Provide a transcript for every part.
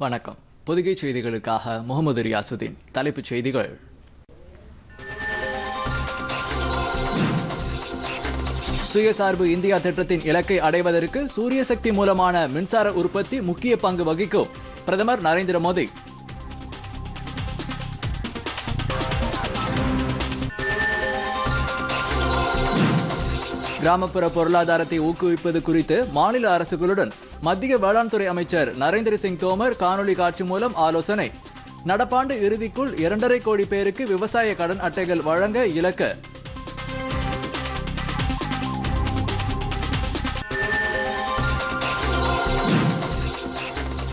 வணக்கம். பொதுகை செய்திகளுக்காக முகமது ரியாசுதீன். தலைப்புச் செய்திகள். சுயசார்பு இந்தியா திட்டத்தின் இலக்கை அடைவதற்கு சூரிய சக்தி மூலமான மின்சார உற்பத்தி முக்கிய பங்கு வகிக்கும். பிரதமர் நரேந்திர மோடி கிராமப்புற பொருளாதாரத்தை ஊக்குவிப்பது குறித்து மாநில அரசுகளுடன் மத்திய வேளாண் துறை அமைச்சர் நரேந்திர சிங் தோமர் காணொலி காட்சி மூலம் ஆலோசனை. நடப்பாண்டு இறுதிக்குள் இரண்டரை கோடி பேருக்கு விவசாய கடன் அட்டைகள் வழங்க இலக்கு.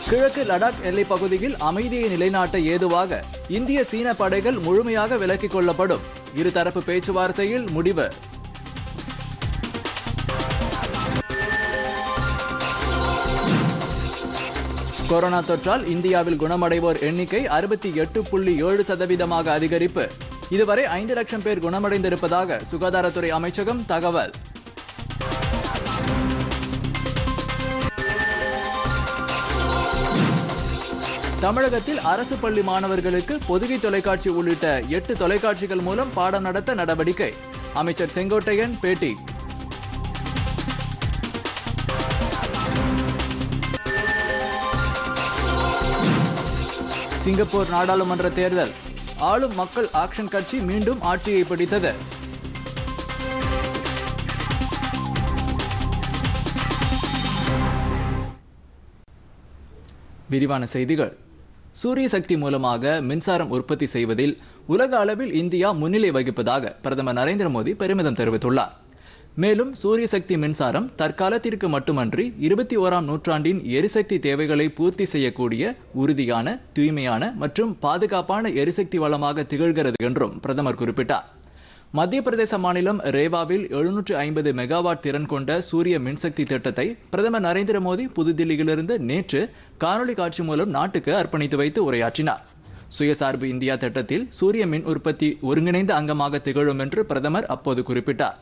கிழக்கு லடாக் எல்லைப் பகுதியில் அமைதியை நிலைநாட்ட ஏதுவாக இந்திய சீன படைகள் முழுமையாக விலக்கிக் கொள்ளப்படும். இருதரப்பு பேச்சுவார்த்தையில் முடிவு. கொரோனா தொற்றால் இந்தியாவில் குணமடைவோர் எண்ணிக்கை அறுபத்தி எட்டு புள்ளி ஏழு சதவீதமாக அதிகரிப்பு. இதுவரை ஐந்து லட்சம் பேர் குணமடைந்திருப்பதாக சுகாதாரத்துறை அமைச்சகம் தகவல். தமிழகத்தில் அரசு பள்ளி மாணவர்களுக்கு பொதுகை தொலைக்காட்சி உள்ளிட்ட எட்டு தொலைக்காட்சிகள் மூலம் பாடம் நடத்த நடவடிக்கை. அமைச்சர் செங்கோட்டையன் பேட்டி. சிங்கப்பூர் நாடாளுமன்ற தேர்தல். ஆளும் மக்கள் ஆக்ஷன் கட்சி மீண்டும் ஆட்சியை பிடித்தது. விரிவான செய்திகள். சூரிய சக்தி மூலமாக மின்சாரம் உற்பத்தி செய்வதில் உலக அளவில் இந்தியா முன்னிலை வகிப்பதாக பிரதமர் நரேந்திர மோடி பெருமிதம் தெரிவித்துள்ளார். மேலும் சூரிய சக்தி மின்சாரம் தற்காலத்திற்கு மட்டுமன்றி இருபத்தி ஓராம் நூற்றாண்டின் எரிசக்தி தேவைகளை பூர்த்தி செய்யக்கூடிய உறுதியான தூய்மையான மற்றும் பாதுகாப்பான எரிசக்தி வளமாக திகழ்கிறது என்றும் பிரதமர் குறிப்பிட்டார். மத்திய பிரதேச மாநிலம் ரேவாவில் எழுநூற்று ஐம்பது மெகாவாட் திறன் கொண்ட சூரிய மின்சக்தி திட்டத்தை பிரதமர் நரேந்திர மோடி புதுதில்லியிலிருந்து நேற்று காணொலி காட்சி மூலம் நாட்டுக்கு அர்ப்பணித்து வைத்து உரையாற்றினார். சுயசார்பு இந்தியா திட்டத்தில் சூரிய மின் உற்பத்தி ஒருங்கிணைந்த அங்கமாக திகழும் என்று பிரதமர் அப்போது குறிப்பிட்டார்.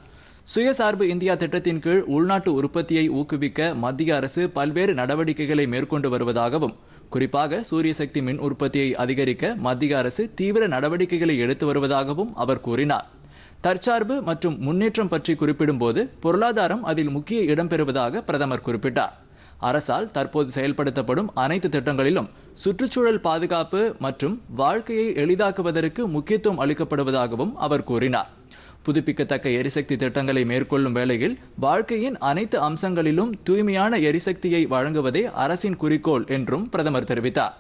சுயசார்பு இந்தியா திட்டத்தின் கீழ் உள்நாட்டு உற்பத்தியை ஊக்குவிக்க மத்திய அரசு பல்வேறு நடவடிக்கைகளை மேற்கொண்டு வருவதாகவும் குறிப்பாக சூரிய சக்தி மின் உற்பத்தியை அதிகரிக்க மத்திய அரசு தீவிர நடவடிக்கைகளை எடுத்து வருவதாகவும் அவர் கூறினார். தற்சார்பு மற்றும் முன்னேற்றம் பற்றி குறிப்பிடும்போது பொருளாதாரம் அதில் முக்கிய இடம் பெறுவதாக பிரதமர் குறிப்பிட்டார். அரசால் தற்போது செயல்படுத்தப்படும் அனைத்து திட்டங்களிலும் சுற்றுச்சூழல் பாதுகாப்பு மற்றும் வாழ்க்கையை எளிதாக்குவதற்கு முக்கியத்துவம் அளிக்கப்படுவதாகவும் அவர் கூறினார். புதுப்பிக்கத்தக்க எரிசக்தி திட்டங்களை மேற்கொள்ளும் வேளையில் வாழ்க்கையின் அனைத்து அம்சங்களிலும் தூய்மையான எரிசக்தியை வழங்குவதே அரசின் குறிக்கோள் என்றும் பிரதமர் தெரிவித்தார்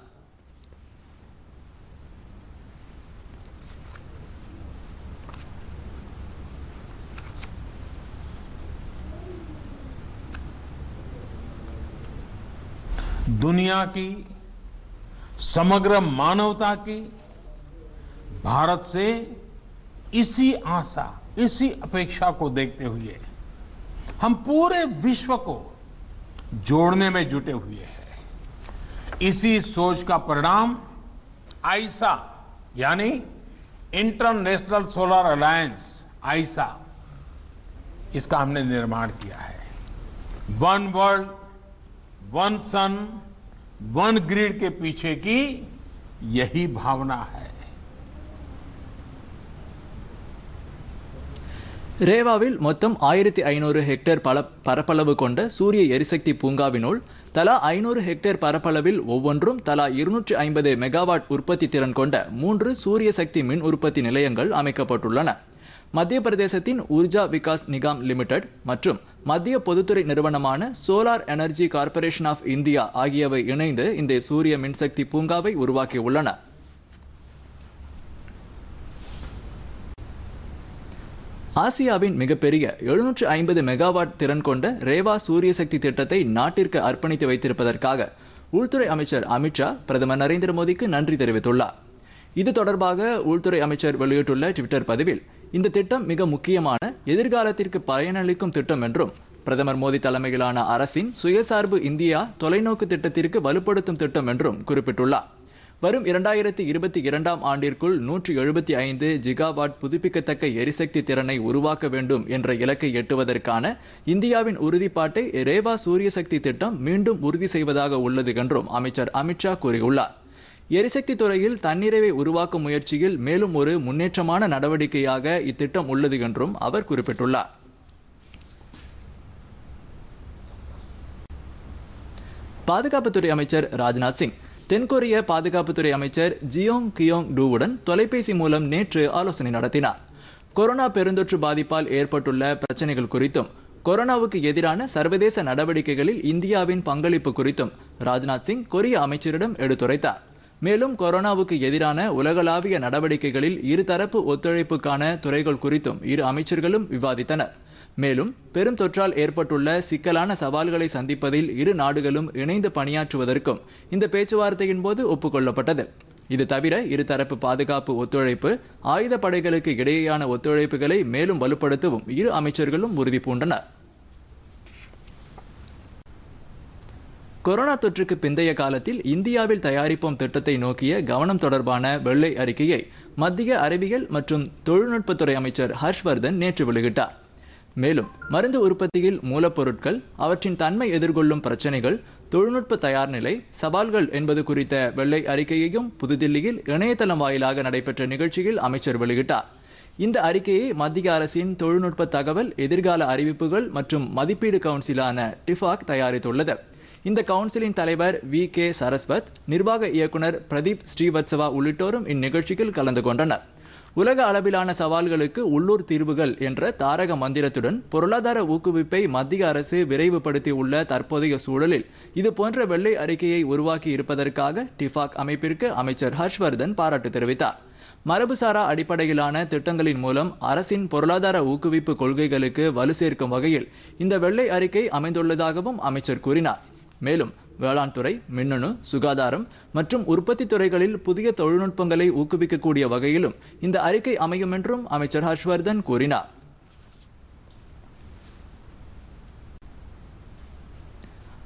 दुनिया की समग्र मानवता की भारत से इसी आशा, इसी अपेक्षा को देखते हुए हम पूरे विश्व को जोड़ने में जुटे हुए हैं। इसी सोच का परिणाम आईसा, यानी इंटरनेशनल सोलर अलायंस, आईसा, इसका हमने निर्माण किया है। One world, one sun, one grid के पीछे की यही भावना है। ரேவாவில் மொத்தம் ஆயிரத்தி ஐநூறு ஹெக்டேர் பல பரப்பளவு கொண்ட சூரிய எரிசக்தி பூங்காவினுள் தலா ஐநூறு ஹெக்டேர் பரப்பளவில் ஒவ்வொன்றும் தலா இருநூற்றி ஐம்பது மெகாவாட் உற்பத்தி திறன் கொண்ட மூன்று சூரிய சக்தி மின் உற்பத்தி நிலையங்கள் அமைக்கப்பட்டுள்ளன. மத்திய பிரதேசத்தின் ஊர்ஜா விகாஸ் நிகாம் லிமிடெட் மற்றும் மத்திய பொதுத்துறை நிறுவனமான solar energy corporation of India ஆகியவை இணைந்து இந்த சூரிய மின்சக்தி பூங்காவை உருவாக்கியுள்ளன. ஆசியாவின் மிகப்பெரிய எழுநூற்று ஐம்பது மெகாவாட் திறன் கொண்ட ரேவா சூரிய சக்தி திட்டத்தை நாட்டிற்கு அர்ப்பணித்து வைத்திருப்பதற்காக உள்துறை அமைச்சர் அமித்ஷா பிரதமர் நரேந்திர மோடிக்கு நன்றி தெரிவித்துள்ளார். இது தொடர்பாக உள்துறை அமைச்சர் வெளியிட்டுள்ள ட்விட்டர் பதிவில் இந்த திட்டம் மிக முக்கியமான எதிர்காலத்திற்கு பயனளிக்கும் திட்டம் என்றும் பிரதமர் மோடி தலைமையிலான அரசின் சுயசார்பு இந்தியா தொலைநோக்கு திட்டத்திற்கு வலுப்படுத்தும் திட்டம் என்றும் குறிப்பிட்டுள்ளார். வரும் இரண்டாயிரத்தி இருபத்தி இரண்டாம் ஆண்டிற்குள் நூற்றி எழுபத்தி ஐந்து ஜிகாவாட் புதுப்பிக்கத்தக்க எரிசக்தி திறனை உருவாக்க வேண்டும் என்ற இலக்கை எட்டுவதற்கான இந்தியாவின் உறுதிப்பாட்டை ரேவா சூரிய சக்தி திட்டம் மீண்டும் உறுதி செய்வதாக உள்ளது என்றும் அமைச்சர் அமித்ஷா கூறியுள்ளார். எரிசக்தி துறையில் தன்னிறைவை உருவாக்கும் முயற்சியில் மேலும் ஒரு முன்னேற்றமான நடவடிக்கையாக இத்திட்டம் உள்ளது என்றும் அவர் குறிப்பிட்டுள்ளார். பாதுகாப்புத்துறை அமைச்சர் ராஜ்நாத் சிங் தென்கொரிய பாதுகாப்புத்துறை அமைச்சர் ஜியோங் கியோங் டூவுடன் தொலைபேசி மூலம் நேற்று ஆலோசனை நடத்தினார். கொரோனா பெருந்தொற்று பாதிப்பால் ஏற்பட்டுள்ள பிரச்சனைகள் குறித்தும் கொரோனாவுக்கு எதிரான சர்வதேச நடவடிக்கைகளில் இந்தியாவின் பங்களிப்பு குறித்தும் ராஜ்நாத் சிங் கொரிய அமைச்சரிடம் எடுத்துரைத்தார். மேலும் கொரோனாவுக்கு எதிரான உலகளாவிய நடவடிக்கைகளில் இருதரப்பு ஒத்துழைப்புக்கான துறைகள் குறித்தும் இரு அமைச்சர்களும் விவாதித்தனர். மேலும் பெரும் தொற்றால் ஏற்பட்டுள்ள சிக்கலான சவால்களை சந்திப்பதில் இரு நாடுகளும் இணைந்து பணியாற்றுவதற்கும் இந்த பேச்சுவார்த்தையின் போது ஒப்புக்கொள்ளப்பட்டது. இது தவிர இருதரப்பு பாதுகாப்பு ஒத்துழைப்பு ஆயுத படைகளுக்கு இடையேயான ஒத்துழைப்புகளை மேலும் வலுப்படுத்தவும் இரு அமைச்சர்களும் உறுதி பூண்டனர். கொரோனா தொற்றுக்கு பிந்தைய காலத்தில் இந்தியாவில் தயாரிப்போம் திட்டத்தை நோக்கிய கவனம் தொடர்பான வெள்ளை அறிக்கையை மத்திய அறிவியல் மற்றும் தொழில்நுட்பத்துறை அமைச்சர் ஹர்ஷ்வர்தன் நேற்று வெளியிட்டார். மேலும் மருந்து உற்பத்தியில் மூலப்பொருட்கள் அவற்றின் தன்மை எதிர்கொள்ளும் பிரச்சனைகள் தொழில்நுட்ப தயார் நிலை சவால்கள் என்பது குறித்த வெள்ளை அறிக்கையையும் புதுதில்லியில் இணையதளம் வாயிலாக நடைபெற்ற நிகழ்ச்சியில் அமைச்சர் வெளியிட்டார். இந்த அறிக்கையை மத்திய அரசின் தொழில்நுட்ப தகவல் எதிர்கால அறிவிப்புகள் மற்றும் மதிப்பீடு கவுன்சிலான டிஃபாக் தயாரித்துள்ளது. இந்த கவுன்சிலின் தலைவர் வி. கே. சரஸ்வத் நிர்வாக இயக்குனர் பிரதீப் ஸ்ரீவத்சவா உள்ளிட்டோரும் இந்நிகழ்ச்சியில் கலந்து கொண்டனர். உலக அளவிலான சவால்களுக்கு உள்ளூர் தீர்வுகள் என்ற தாரக மந்திரத்துடன் பொருளாதார ஊக்குவிப்பை மத்திய அரசு விரைவுபடுத்தியுள்ள தற்போதைய சூழலில் இது போன்ற வெள்ளை அறிக்கையை உருவாக்கி இருப்பதற்காக டிஃபாக் அமைப்பிற்கு அமைச்சர் ஹர்ஷ்வர்தன் பாராட்டு தெரிவித்தார். மரபுசாரா அடிப்படையிலான திட்டங்களின் மூலம் அரசின் பொருளாதார ஊக்குவிப்பு கொள்கைகளுக்கு வலு சேர்க்கும் வகையில் இந்த வெள்ளை அறிக்கை அமைந்துள்ளதாகவும் அமைச்சர் கூறினார். மேலும் வேளாண் துறை மின்னணு சுகாதாரம் மற்றும் உற்பத்தி துறைகளில் புதிய தொழில்நுட்பங்களை ஊக்குவிக்கக்கூடிய வகையிலும் இந்த அறிக்கை அமையும் என்றும் அமைச்சர் ஹர்ஷ்வர்தன் கூறினார்.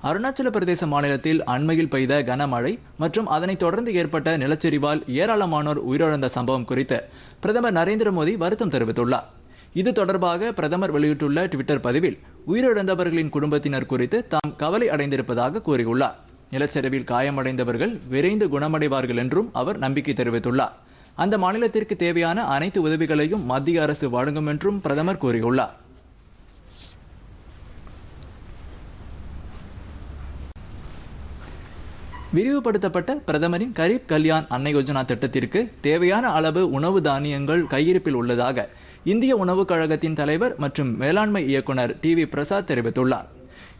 அருணாச்சல பிரதேச மாநிலத்தில் அண்மையில் பெய்த கனமழை மற்றும் அதனைத் தொடர்ந்து ஏற்பட்ட நிலச்சரிவால் ஏராளமானோர் உயிரிழந்த சம்பவம் குறித்து பிரதமர் நரேந்திர மோடி வருத்தம் தெரிவித்துள்ளார். இது தொடர்பாக பிரதமர் வெளியிட்டுள்ள ட்விட்டர் பதிவில் உயிரிழந்தவர்களின் குடும்பத்தினர் குறித்து தாம் கவலை அடைந்திருப்பதாக கூறியுள்ளார். நிலச்சரிவில் காயமடைந்தவர்கள் விரைந்து குணமடைவார்கள் என்றும் அவர் நம்பிக்கை தெரிவித்துள்ளார். அந்த மாநிலத்திற்கு தேவையான அனைத்து உதவிகளையும் மத்திய அரசு வழங்கும் என்றும் பிரதமர் கூறியுள்ளார். விரிவுபடுத்தப்பட்ட பிரதமரின் கரீப் கல்யாண் அன்னை யோஜனா திட்டத்திற்கு தேவையான அளவு உணவு தானியங்கள் கையிருப்பில் உள்ளதாக இந்திய உணவுக் கழகத்தின் தலைவர் மற்றும் மேலாண்மை இயக்குனர் டி வி பிரசாத் தெரிவித்துள்ளார்.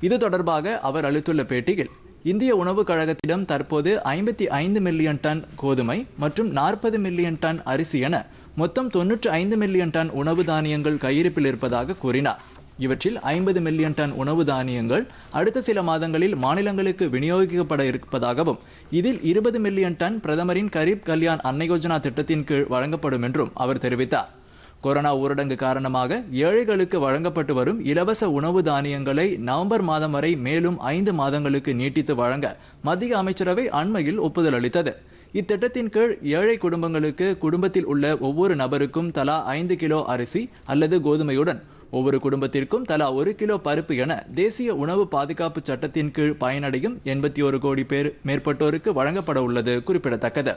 இது தொடர்பாக அவர் அளித்துள்ள பேட்டியில் இந்திய உணவுக் கழகத்திடம் தற்போது ஐம்பத்தி ஐந்து மில்லியன் டன் கோதுமை மற்றும் நாற்பது மில்லியன் டன் அரிசி என மொத்தம் தொன்னூற்று ஐந்து மில்லியன் டன் உணவு தானியங்கள் கையிருப்பில் இருப்பதாக கூறினார். இவற்றில் ஐம்பது மில்லியன் டன் உணவு தானியங்கள் அடுத்த சில மாதங்களில் மாநிலங்களுக்கு விநியோகிக்கப்பட இருப்பதாகவும் இதில் இருபது மில்லியன் டன் பிரதமரின் கரீப் கல்யாண் அன்னை யோஜனா திட்டத்தின் கீழ் வழங்கப்படும் என்றும் அவர் தெரிவித்தார். கொரோனா ஊரடங்கு காரணமாக ஏழைகளுக்கு வழங்கப்பட்டு வரும் இலவச உணவு தானியங்களை நவம்பர் மாதம் வரை மேலும் ஐந்து மாதங்களுக்கு நீட்டித்து வழங்க மத்திய அமைச்சரவை அண்மையில் ஒப்புதல் அளித்தது. இத்திட்டத்தின் கீழ் ஏழை குடும்பங்களுக்கு குடும்பத்தில் உள்ள ஒவ்வொரு நபருக்கும் தலா ஐந்து கிலோ அரிசி அல்லது கோதுமையுடன் ஒவ்வொரு குடும்பத்திற்கும் தலா ஒரு கிலோ பருப்பு என தேசிய உணவு பாதுகாப்பு சட்டத்தின் கீழ் பயனடையும் எண்பத்தி ஒரு கோடி பேர் மேற்பட்டோருக்கு வழங்கப்பட உள்ளது குறிப்பிடத்தக்கது.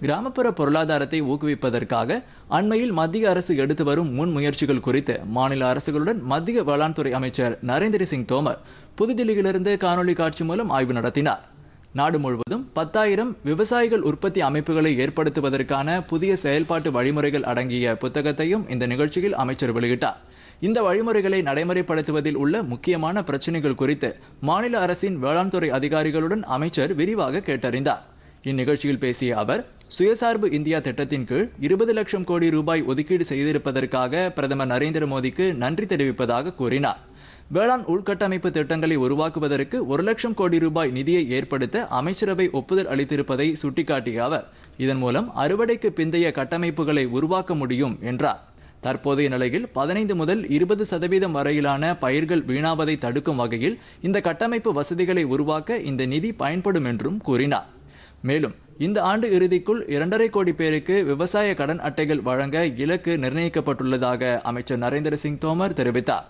கிராமப்புற பொருளாதாரத்தை ஊக்குவிப்பதற்காக அண்மையில் மத்திய அரசு எடுத்து வரும் முன் முயற்சிகள் குறித்து மாநில அரசுகளுடன் மத்திய வேளாண்துறை அமைச்சர் நரேந்திர சிங் தோமர் புதுதில்லியிலிருந்து காணொலி காட்சி மூலம் ஆய்வு நடத்தினார். நாடு முழுவதும் பத்தாயிரம் விவசாயிகள் உற்பத்தி அமைப்புகளை ஏற்படுத்துவதற்கான புதிய செயல்பாட்டு வழிமுறைகள் அடங்கிய புத்தகத்தையும் இந்த நிகழ்ச்சியில் அமைச்சர் வெளியிட்டார். இந்த வழிமுறைகளை நடைமுறைப்படுத்துவதில் உள்ள முக்கியமான பிரச்சனைகள் குறித்து மாநில அரசின் வேளாண் துறை அதிகாரிகளுடன் அமைச்சர் விரிவாக கேட்டறிந்தார். இந்நிகழ்ச்சியில் பேசிய அவர் சுயசார்பு இந்தியா திட்டத்தின் கீழ் இருபது லட்சம் கோடி ரூபாய் ஒதுக்கீடு செய்திருப்பதற்காக பிரதமர் நரேந்திர மோடிக்கு நன்றி தெரிவிப்பதாக கூறினார். வேளாண் உள்கட்டமைப்பு திட்டங்களை உருவாக்குவதற்கு ஒரு லட்சம் கோடி ரூபாய் நிதியை ஏற்படுத்த அமைச்சரவை ஒப்புதல் அளித்திருப்பதை சுட்டிக்காட்டிய அவர் இதன் மூலம் அறுவடைக்கு பிந்தைய கட்டமைப்புகளை உருவாக்க முடியும் என்றார். தற்போதைய நிலையில் பதினைந்து முதல் இருபது சதவீதம் வரையிலான பயிர்கள் வீணாவதை தடுக்கும் வகையில் இந்த கட்டமைப்பு வசதிகளை உருவாக்க இந்த நிதி பயன்படும் என்றும் கூறினார். மேலும் இந்த ஆண்டு இறுதிக்குள் இரண்டரை கோடி பேருக்கு விவசாய கடன் அட்டைகள் வழங்க இலக்கு நிர்ணயிக்கப்பட்டுள்ளதாக அமைச்சர் நரேந்திர சிங் தோமர் தெரிவித்தார்.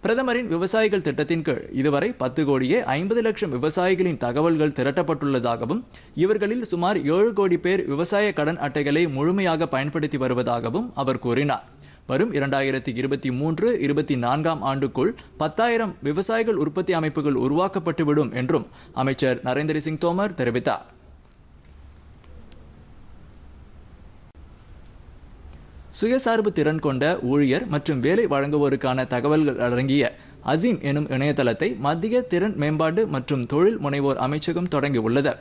பிரதமரின் விவசாயிகள் திட்டத்தின் கீழ் இதுவரை பத்து கோடியே ஐம்பது லட்சம் விவசாயிகளின் தகவல்கள் திரட்டப்பட்டுள்ளதாகவும் இவர்களில் சுமார் ஏழு கோடி பேர் விவசாய கடன் அட்டைகளை முழுமையாக பயன்படுத்தி வருவதாகவும் அவர் கூறினார். வரும் இரண்டாயிரத்தி இருபத்தி மூன்று இருபத்தி நான்காம் ஆண்டுக்குள் பத்தாயிரம் விவசாயிகள் உற்பத்தி அமைப்புகள் உருவாக்கப்பட்டுவிடும் என்றும் அமைச்சர் நரேந்திர சிங் தோமர் தெரிவித்தார். சுயசார்பு திறன் கொண்ட ஊழியர் மற்றும் வேலை வழங்குவோருக்கான தகவல்கள் அடங்கிய அசீம் எனும் இணையதளத்தை மத்திய திறன் மேம்பாடு மற்றும் தொழில் முனைவோர் அமைச்சகம் தொடங்கியுள்ளது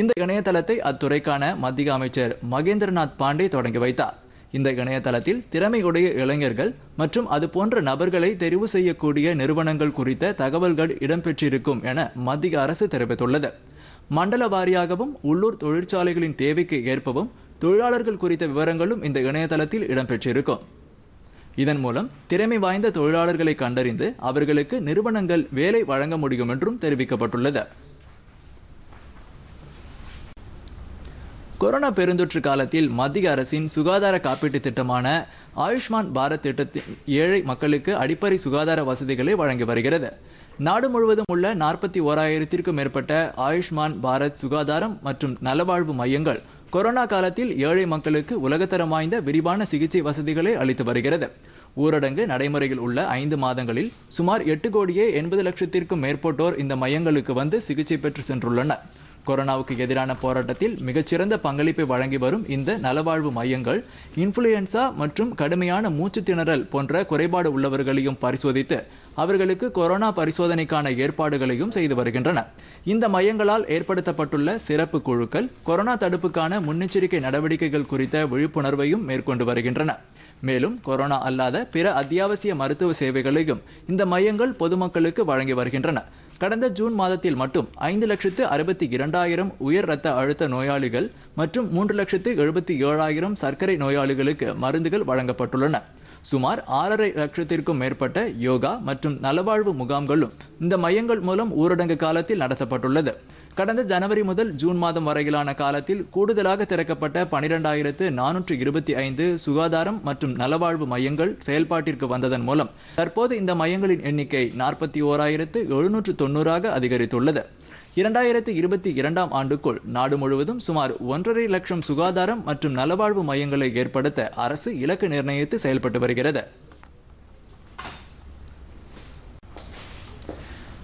இந்த இணையதளத்தை அத்துறைக்கான மத்திய அமைச்சர் மகேந்திரநாத் பாண்டே தொடங்கி வைத்தார். இந்த இணையதளத்தில் திறமையுடைய இளைஞர்கள் மற்றும் அது போன்ற நபர்களை தெரிவு செய்யக்கூடிய நிறுவனங்கள் குறித்த தகவல்கள் இடம்பெற்றிருக்கும் என மத்திய அரசு தெரிவித்துள்ளது. மண்டல வாரியாகவும் உள்ளூர் தொழிற்சாலைகளின் தேவைக்கு ஏற்பவும் தொழிலாளர்கள் குறித்த விவரங்களும் இந்த இணையதளத்தில் இடம்பெற்றிருக்கும். இதன் மூலம் திறமை வாய்ந்த தொழிலாளர்களை கண்டறிந்து அவர்களுக்கு நிறுவனங்கள் வேலை வழங்க முடியும் என்றும் தெரிவிக்கப்பட்டுள்ளது. கொரோனா பெருந்தொற்று காலத்தில் மத்திய அரசின் சுகாதார காப்பீட்டு திட்டமான ஆயுஷ்மான் பாரத் திட்டத்தின் ஏழை மக்களுக்கு அடிப்படை சுகாதார வசதிகளை வழங்கி வருகிறது. நாடு முழுவதும் உள்ள நாற்பத்தி ஓராயிரத்திற்கும் மேற்பட்ட ஆயுஷ்மான் பாரத் சுகாதாரம் மற்றும் நலவாழ்வு மையங்கள் கொரோனா காலத்தில் ஏழை மக்களுக்கு உலகத்தரம் வாய்ந்த விரிவான சிகிச்சை வசதிகளை அளித்து வருகிறது. ஊரடங்கு நடைமுறையில் உள்ள ஐந்து மாதங்களில் சுமார் எட்டு கோடியே எண்பது லட்சத்திற்கும் மேற்பட்டோர் இந்த மையங்களுக்கு வந்து சிகிச்சை பெற்று சென்றுள்ளனர். கொரோனாவுக்கு எதிரான போராட்டத்தில் மிகச்சிறந்த பங்களிப்பை வழங்கி வரும் இந்த நலவாழ்வு மையங்கள் இன்ஃப்ளூயன்சா மற்றும் கடுமையான மூச்சு திணறல் போன்ற குறைபாடு உள்ளவர்களையும் பரிசோதித்து அவர்களுக்கு கொரோனா பரிசோதனைக்கான ஏற்பாடுகளையும் செய்து வருகின்றன. இந்த மையங்களால் ஏற்படுத்தப்பட்டுள்ள சிறப்பு குழுக்கள் கொரோனா தடுப்புக்கான முன்னெச்சரிக்கை நடவடிக்கைகள் குறித்த விழிப்புணர்வையும் மேற்கொண்டு வருகின்றன. மேலும் கொரோனா அல்லாத பிற அத்தியாவசிய மருத்துவ சேவைகளையும் இந்த மையங்கள் பொதுமக்களுக்கு வழங்கி வருகின்றன. கடந்த ஜூன் மாதத்தில் மட்டும் ஐந்து லட்சத்து அறுபத்தி இரண்டாயிரம் உயர் இரத்த அழுத்த நோயாளிகள் மற்றும் மூன்று லட்சத்து எழுபத்தி ஏழாயிரம் சர்க்கரை நோயாளிகளுக்கு மருந்துகள் வழங்கப்பட்டுள்ளன. சுமார் ஆறரை லட்சத்திற்கும் மேற்பட்ட யோகா மற்றும் நலவாழ்வு முகாம்களும் இந்த மையங்கள் மூலம் ஊரடங்கு காலத்தில் நடத்தப்பட்டுள்ளது. கடந்த ஜனவரி முதல் ஜூன் மாதம் வரையிலான காலத்தில் கூடுதலாக திறக்கப்பட்ட பனிரெண்டாயிரத்து நானூற்று இருபத்தி ஐந்து சுகாதாரம் மற்றும் நலவாழ்வு மையங்கள் செயல்பாட்டிற்கு வந்ததன் மூலம் தற்போது இந்த மையங்களின் எண்ணிக்கை நாற்பத்தி ஓராயிரத்து எழுநூற்று தொண்ணூறாக அதிகரித்துள்ளது. இரண்டாயிரத்தி இருபத்தி இரண்டாம் ஆண்டுக்குள் நாடு முழுவதும் சுமார் ஒன்றரை லட்சம் சுகாதாரம் மற்றும் நலவாழ்வு மையங்களை ஏற்படுத்த அரசு இலக்கு நிர்ணயித்து செயல்பட்டு வருகிறது.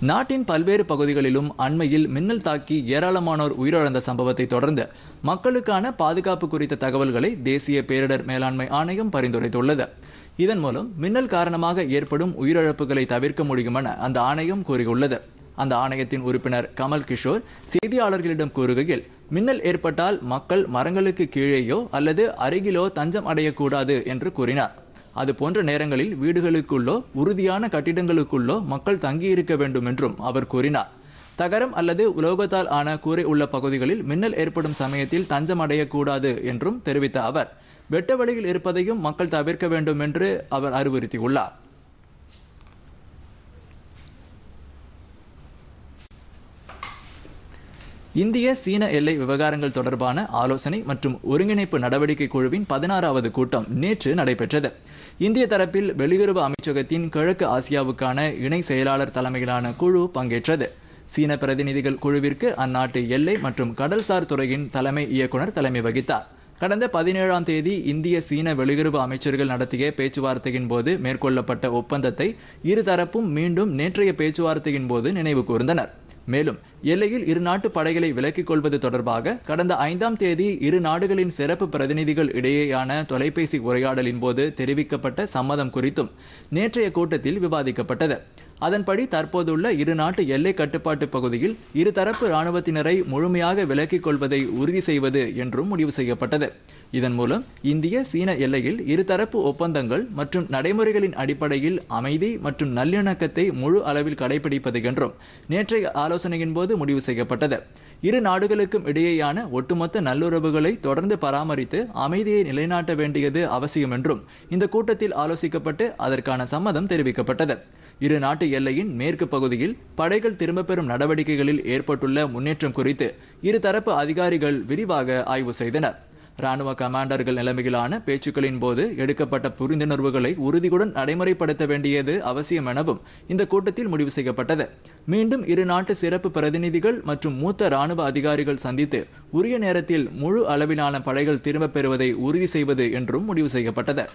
நாட்டின் பல்வேறு பகுதிகளிலும் அண்மையில் மின்னல் தாக்கி ஏராளமானோர் உயிரிழந்த சம்பவத்தை தொடர்ந்து மக்களுக்கான பாதுகாப்பு குறித்த தகவல்களை தேசிய பேரிடர் மேலாண்மை ஆணையம் பரிந்துரைத்துள்ளது. இதன் மூலம் மின்னல் காரணமாக ஏற்படும் உயிரிழப்புகளை தவிர்க்க முடியும் என அந்த ஆணையம் கூறியுள்ளது. அந்த ஆணையத்தின் உறுப்பினர் கமல் கிஷோர் செய்தியாளர்களிடம் கூறுகையில் மின்னல் ஏற்பட்டால் மக்கள் மரங்களுக்கு கீழேயோ அல்லது அருகிலோ தஞ்சம் அடையக்கூடாது என்று கூறினார். அது போன்ற நேரங்களில் வீடுகளுக்குள்ளோ உறுதியான கட்டிடங்களுக்குள்ளோ மக்கள் தங்கியிருக்க வேண்டும் என்றும் அவர் கூறினார். தகரம் அல்லது உலோகத்தால் ஆன கூரை உள்ள பகுதிகளில் மின்னல் ஏற்படும் சமயத்தில் தஞ்சம் அடையக்கூடாது என்றும் தெரிவித்த அவர் வெட்ட வழியில் இருப்பதையும் மக்கள் தவிர்க்க வேண்டும் என்று அவர் அறிவுறுத்தியுள்ளார். இந்திய சீன எல்லை விவகாரங்கள் தொடர்பான ஆலோசனை மற்றும் ஒருங்கிணைப்பு நடவடிக்கை குழுவின் பதினாறாவது கூட்டம் நேற்று நடைபெற்றது. இந்திய தரப்பில் வெளியுறவு அமைச்சகத்தின் கிழக்கு ஆசியாவுக்கான இணை செயலாளர் தலைமையிலான குழு பங்கேற்றது. சீன பிரதிநிதிகள் குழுவிற்கு அந்நாட்டு எல்லை மற்றும் கடல்சார் துறையின் தலைமை இயக்குனர் தலைமை வகித்தார். கடந்த பதினேழாம் தேதி இந்திய சீன வெளியுறவு அமைச்சர்கள் நடத்திய பேச்சுவார்த்தையின் போது மேற்கொள்ளப்பட்ட ஒப்பந்தத்தை இருதரப்பும் மீண்டும் நேற்றைய பேச்சுவார்த்தையின் போது நினைவு கூர்ந்தனர். மேலும் எல்லையில் இரு நாட்டு படைகளை விலக்கிக் கொள்வது தொடர்பாக கடந்த ஐந்தாம் தேதி இரு நாடுகளின் சிறப்பு பிரதிநிதிகள் இடையேயான தொலைபேசி உரையாடலின் போது தெரிவிக்கப்பட்ட சம்மதம் குறித்தும் நேற்றைய கூட்டத்தில் விவாதிக்கப்பட்டது. அதன்படி தற்போதுள்ள இரு நாட்டு எல்லை கட்டுப்பாட்டு பகுதியில் இருதரப்பு இராணுவத்தினரை முழுமையாக விலக்கிக் கொள்வதை உறுதி செய்வது என்றும் முடிவு செய்யப்பட்டது. இதன் மூலம் இந்திய சீன எல்லையில் இருதரப்பு ஒப்பந்தங்கள் மற்றும் நடைமுறைகளின் அடிப்படையில் அமைதி மற்றும் நல்லிணக்கத்தை முழு அளவில் கடைபிடிப்பது என்றும் நேற்றைய ஆலோசனையின் போது முடிவு செய்யப்பட்டது. இரு நாடுகளுக்கும் இடையேயான ஒட்டுமொத்த நல்லுறவுகளை தொடர்ந்து பராமரித்து அமைதியை நிலைநாட்ட வேண்டியது அவசியம் என்றும் இந்த கூட்டத்தில் ஆலோசிக்கப்பட்டு அதற்கான சம்மதம் தெரிவிக்கப்பட்டது. இரு நாட்டு எல்லையின் மேற்கு பகுதியில் படைகள் திரும்பப் பெறும் நடவடிக்கைகளில் ஏற்பட்டுள்ள முன்னேற்றம் குறித்து இருதரப்பு அதிகாரிகள் விரிவாக ஆய்வு செய்தனர். ராணுவ கமாண்டர்கள் நிலைமையிலான பேச்சுக்களின் போது எடுக்கப்பட்ட புரிந்துணர்வுகளை உறுதியுடன் நடைமுறைப்படுத்த வேண்டியது அவசியம் எனவும் இந்த கூட்டத்தில் முடிவு செய்யப்பட்டது. மீண்டும் இரு நாட்டு சிறப்பு பிரதிநிதிகள் மற்றும் மூத்த ராணுவ அதிகாரிகள் சந்தித்து உரிய நேரத்தில் முழு அளவிலான படைகள் திரும்பப் பெறுவதை உறுதி செய்வது என்றும் முடிவு செய்யப்பட்டது.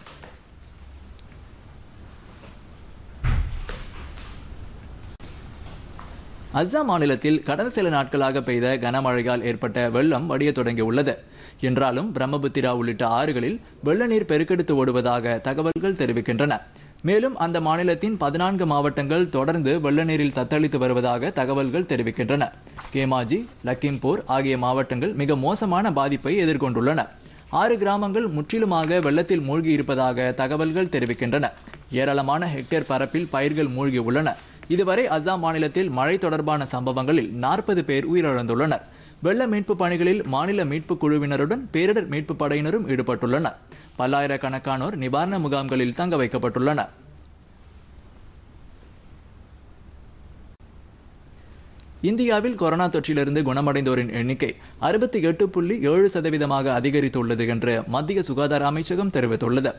அஸ்ஸாம் மாநிலத்தில் கடந்த சில நாட்களாக பெய்த கனமழையால் ஏற்பட்ட வெள்ளம் வடிய தொடங்கியுள்ளது. என்றாலும் பிரம்மபுத்திரா உள்ளிட்ட ஆறுகளில் வெள்ள நீர் பெருக்கெடுத்து ஓடுவதாக தகவல்கள் தெரிவிக்கின்றன. மேலும் அந்த மாநிலத்தின் பதினான்கு மாவட்டங்கள் தொடர்ந்து வெள்ள நீரில் தத்தளித்து வருவதாக தகவல்கள் தெரிவிக்கின்றன. கேமாஜி லக்கிம்பூர் ஆகிய மாவட்டங்கள் மிக மோசமான பாதிப்பை எதிர்கொண்டுள்ளன. ஆறு கிராமங்கள் முற்றிலுமாக வெள்ளத்தில் மூழ்கி இருப்பதாக தகவல்கள் தெரிவிக்கின்றன. ஏராளமான ஹெக்டேர் பரப்பில் பயிர்கள் மூழ்கி உள்ளன. இதுவரை அஸ்ஸாம் மாநிலத்தில் மழை தொடர்பான சம்பவங்களில் நாற்பது பேர் உயிரிழந்துள்ளனர். வெள்ள மீட்பு பணிகளில் மாநில மீட்பு குழுவினருடன் பேரிடர் மீட்பு படையினரும் ஈடுபட்டுள்ளனர். பல்லாயிரக்கணக்கானோர் நிவாரண முகாம்களில் தங்க வைக்கப்பட்டுள்ளனர். இந்தியாவில் கொரோனா தொற்றிலிருந்து குணமடைந்தோரின் எண்ணிக்கை அறுபத்தி எட்டு புள்ளி ஏழு சதவீதமாக அதிகரித்துள்ளது என்று மத்திய சுகாதார அமைச்சகம் தெரிவித்துள்ளது.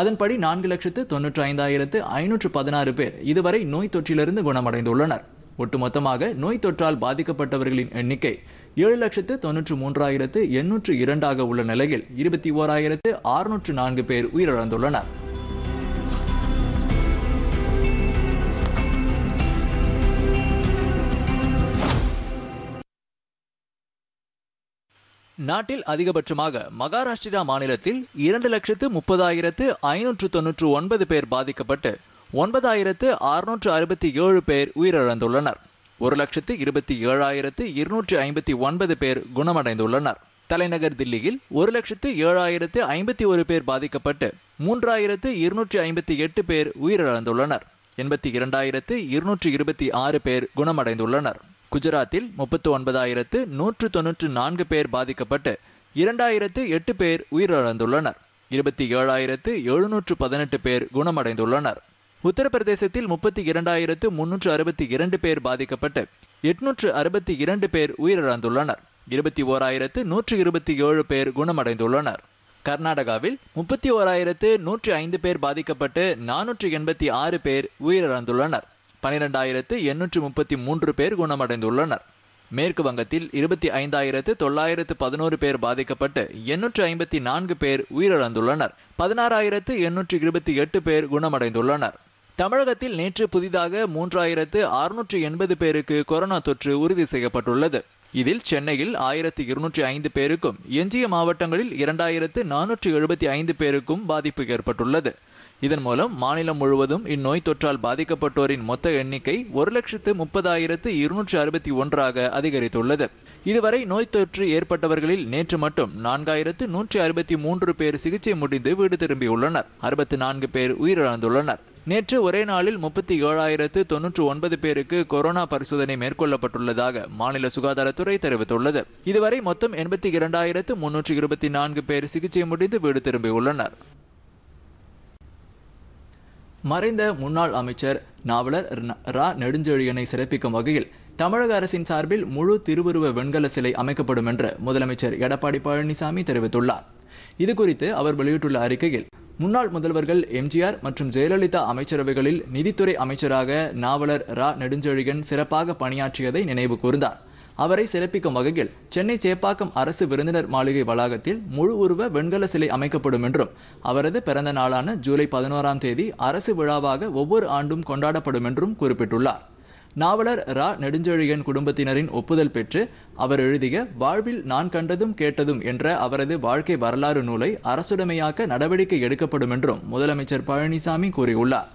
அதன்படி நான்கு லட்சத்து தொன்னூற்றி ஐந்தாயிரத்து ஐநூற்று பதினாறு பேர் இதுவரை நோய் தொற்றிலிருந்து குணமடைந்துள்ளனர். ஒட்டுமொத்தமாக நோய் தொற்றால் பாதிக்கப்பட்டவர்களின் எண்ணிக்கை ஏழு லட்சத்து தொன்னூற்று மூன்றாயிரத்து எண்ணூற்று இரண்டாக உள்ள நிலையில் இருபத்தி ஓராயிரத்து அறுநூற்று நான்கு பேர் உயிரிழந்துள்ளனர். நாட்டில் அதிகபட்சமாக மகாராஷ்டிரா மாநிலத்தில் இரண்டு லட்சத்து முப்பதாயிரத்து ஐநூற்று தொன்னூற்று ஒன்பது பேர் பாதிக்கப்பட்டு ஒன்பதாயிரத்து அறுநூற்று அறுபத்தி ஏழு பேர் உயிரிழந்துள்ளனர். ஒரு லட்சத்து இருபத்தி ஏழாயிரத்து இருநூற்று ஐம்பத்தி ஒன்பது பேர் குணமடைந்துள்ளனர். தலைநகர் தில்லியில் ஒரு லட்சத்து ஏழாயிரத்து ஐம்பத்தி ஒரு பேர் பாதிக்கப்பட்டு மூன்றாயிரத்து இருநூற்றி ஐம்பத்தி எட்டு பேர் உயிரிழந்துள்ளனர். எண்பத்தி இரண்டாயிரத்து இருநூற்றி இருபத்தி ஆறு பேர் குணமடைந்துள்ளனர். குஜராத்தில் முப்பத்து ஒன்பதாயிரத்து நூற்று தொன்னூற்று நான்கு பேர் பாதிக்கப்பட்டு இரண்டாயிரத்து எட்டு பேர் உயிரிழந்துள்ளனர். இருபத்தி ஏழாயிரத்து எழுநூற்று பதினெட்டு பேர் குணமடைந்துள்ளனர். உத்தரப்பிரதேசத்தில் முப்பத்தி இரண்டாயிரத்து முன்னூற்று அறுபத்தி இரண்டு பேர் பாதிக்கப்பட்டு எட்நூற்று அறுபத்தி இரண்டு பேர் உயிரிழந்துள்ளனர். இருபத்தி ஓராயிரத்து நூற்று இருபத்தி ஏழு பேர் குணமடைந்துள்ளனர். கர்நாடகாவில் முப்பத்தி ஓராயிரத்து நூற்றி ஐந்து பேர் பாதிக்கப்பட்டு நானூற்று எண்பத்தி ஆறு பேர் உயிரிழந்துள்ளனர். பனிரெண்டாயிரத்து எண்ணூற்று முப்பத்தி மூன்று பேர் குணமடைந்துள்ளனர். மேற்கு வங்கத்தில் இருபத்தி ஐந்தாயிரத்து தொள்ளாயிரத்து பதினோரு பேர் பாதிக்கப்பட்டு எண்ணூற்று ஐம்பத்தி நான்கு பேர் உயிரிழந்துள்ளனர். பதினாறாயிரத்து எண்ணூற்று இருபத்தி எட்டு பேர் குணமடைந்துள்ளனர். தமிழகத்தில் நேற்று புதிதாக மூன்றாயிரத்து அறுநூற்று எண்பது பேருக்கு கொரோனா தொற்று உறுதி செய்யப்பட்டுள்ளது. இதில் சென்னையில் ஆயிரத்தி இருநூற்றி ஐந்து பேருக்கும் எஞ்சிய மாவட்டங்களில் இரண்டாயிரத்து நானூற்று எழுபத்தி ஐந்து பேருக்கும் பாதிப்பு ஏற்பட்டுள்ளது. இதன் மூலம் மாநிலம் முழுவதும் இந்நோய் தொற்றால் பாதிக்கப்பட்டோரின் மொத்த எண்ணிக்கை ஒரு லட்சத்து முப்பதாயிரத்து இருநூற்று அறுபத்தி ஒன்றாக அதிகரித்துள்ளது. இதுவரை நோய் தொற்று ஏற்பட்டவர்களில் நேற்று மட்டும் நான்காயிரத்து நூற்றி அறுபத்தி மூன்று பேர் சிகிச்சை முடிந்து வீடு திரும்பியுள்ளனர். அறுபத்தி நான்கு பேர் உயிரிழந்துள்ளனர். நேற்று ஒரே நாளில் முப்பத்தி ஏழாயிரத்து தொன்னூற்று ஒன்பது பேருக்கு கொரோனா பரிசோதனை மேற்கொள்ளப்பட்டுள்ளதாக மாநில சுகாதாரத்துறை தெரிவித்துள்ளது. இதுவரை மொத்தம் எண்பத்தி இரண்டாயிரத்து முன்னூற்று இருபத்தி நான்கு பேர் சிகிச்சை முடிந்து வீடு திரும்பியுள்ளனர் மறைந்த முன்னாள் அமைச்சர் நாவலர் ரா நெடுஞ்செழியனை சிறப்பிக்கும் வகையில் தமிழக அரசின் சார்பில் முழு திருவுருவ வெண்கல சிலை அமைக்கப்படும் என்று முதலமைச்சர் எடப்பாடி பழனிசாமி தெரிவித்துள்ளார். இது குறித்து அவர் வெளியிட்டுள்ள அறிக்கையில் முன்னாள் முதல்வர்கள் எம்ஜிஆர் மற்றும் ஜெயலலிதா அமைச்சரவைகளில் நிதித்துறை அமைச்சராக நாவலர் ரா. நெடுஞ்செழியன் சிறப்பாக பணியாற்றியதை நினைவு கூர்ந்தார். அவரை சிறப்பிக்கும் வகையில் சென்னை சேப்பாக்கம் அரசு விருந்தினர் மாளிகை வளாகத்தில் முழு உருவ வெண்கல சிலை அமைக்கப்படும் என்றும் அவரது பிறந்த நாளான ஜூலை பதினோராம் தேதி அரசு விழாவாக ஒவ்வொரு ஆண்டும் கொண்டாடப்படும் என்றும் குறிப்பிட்டுள்ளார். நாவலர் ரா. நெடுஞ்செழியன் குடும்பத்தினரின் ஒப்புதல் பெற்று அவர் எழுதிய வாழ்வில் நான் கண்டதும் கேட்டதும் என்ற அவரது வாழ்க்கை வரலாறு நூலை அரசுடைமையாக்க நடவடிக்கை எடுக்கப்படும் என்றும் முதலமைச்சர் பழனிசாமி கூறியுள்ளார்.